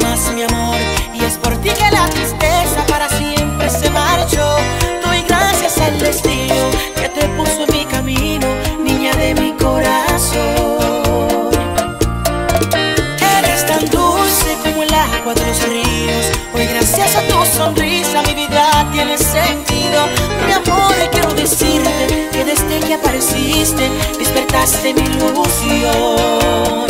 más mi amor y es por ti que la tristeza para siempre se marchó. Doy gracias al destino que te puso en mi camino, niña de mi corazón. Eres tan dulce como el agua de los ríos. Hoy gracias a tu sonrisa mi vida tiene sentido. Mi amor, quiero decirte que desde que apareciste despertaste mi ilusión.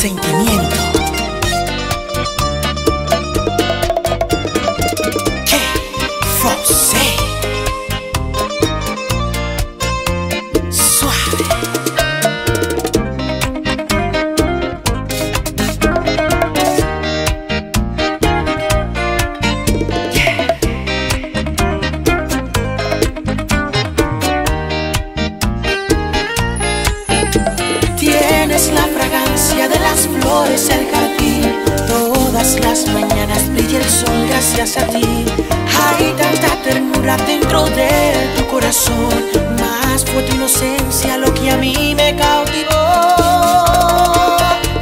Sentimiento. Que Fosé. Flores del jardín. Todas las mañanas brilla el sol gracias a ti. Hay tanta ternura dentro de tu corazón. Más fue tu inocencia lo que a mí me cautivó.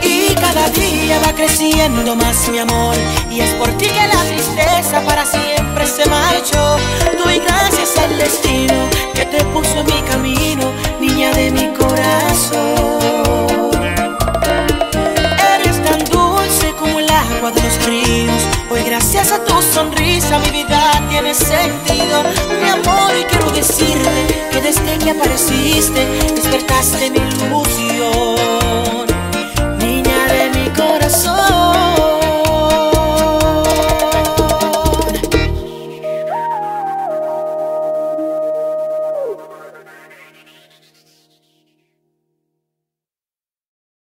Y cada día va creciendo más mi amor. Y es por ti que la tristeza para siempre se marchó. Doy gracias al destino que te puso en mi camino, agua los ríos. Hoy gracias a tu sonrisa mi vida tiene sentido. Mi amor, y quiero decirte que desde que apareciste despertaste mi ilusión.